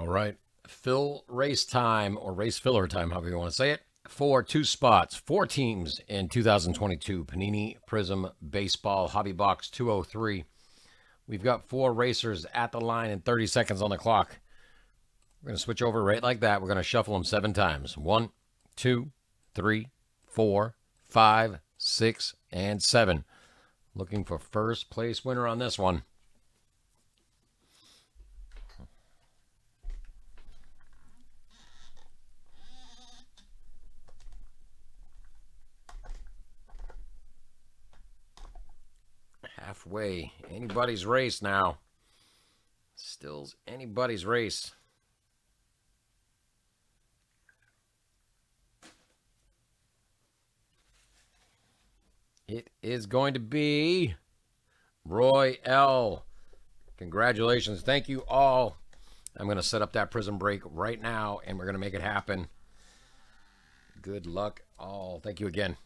All right. Fill race time or race filler time, however you want to say it, for two spots, four teams in 2022 Panini Prizm Baseball Hobby Box 203. We've got four racers at the line and 30 seconds on the clock. We're going to switch over right like that. We're going to shuffle them seven times. One, two, three, four, five, six, and seven. Looking for first place winner on this one. Halfway. Anybody's race now. Still's anybody's race. It is going to be Roy L. Congratulations. Thank you all. I'm going to set up that Prizm break right now, and we're going to make it happen. Good luck all. Thank you again.